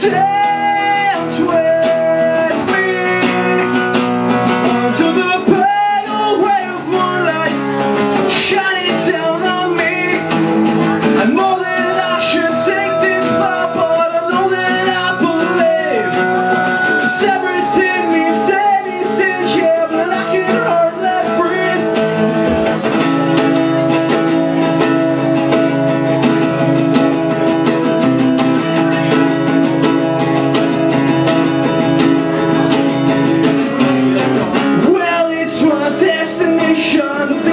So my destination